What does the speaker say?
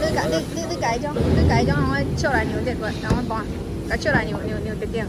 那个、那、那、那改叫，那改叫，然后叫来牛得滚，然后帮，改叫来牛牛牛得顶。